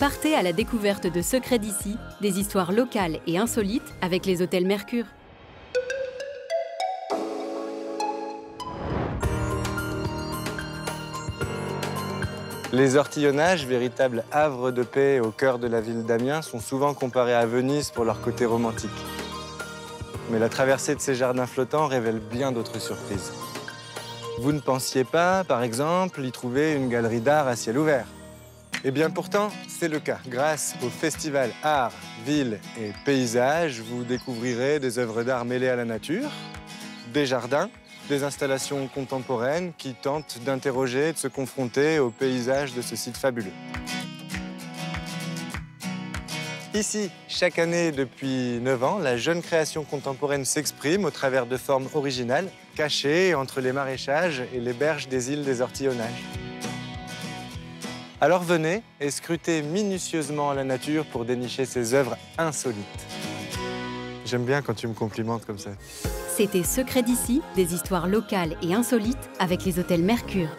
Partez à la découverte de Secrets d'ici, des histoires locales et insolites avec les hôtels Mercure. Les ortillonnages, véritables havres de paix au cœur de la ville d'Amiens, sont souvent comparés à Venise pour leur côté romantique. Mais la traversée de ces jardins flottants révèle bien d'autres surprises. Vous ne pensiez pas, par exemple, y trouver une galerie d'art à ciel ouvert. Eh bien pourtant, c'est le cas. Grâce au festival Art, Ville et Paysages, vous découvrirez des œuvres d'art mêlées à la nature, des jardins, des installations contemporaines qui tentent d'interroger et de se confronter au paysage de ce site fabuleux. Ici, chaque année depuis 9 ans, la jeune création contemporaine s'exprime au travers de formes originales, cachées entre les maraîchages et les berges des îles des Ortillonnages. Alors venez et scrutez minutieusement la nature pour dénicher ces œuvres insolites. J'aime bien quand tu me complimentes comme ça. C'était Secrets d'ici, des histoires locales et insolites avec les hôtels Mercure.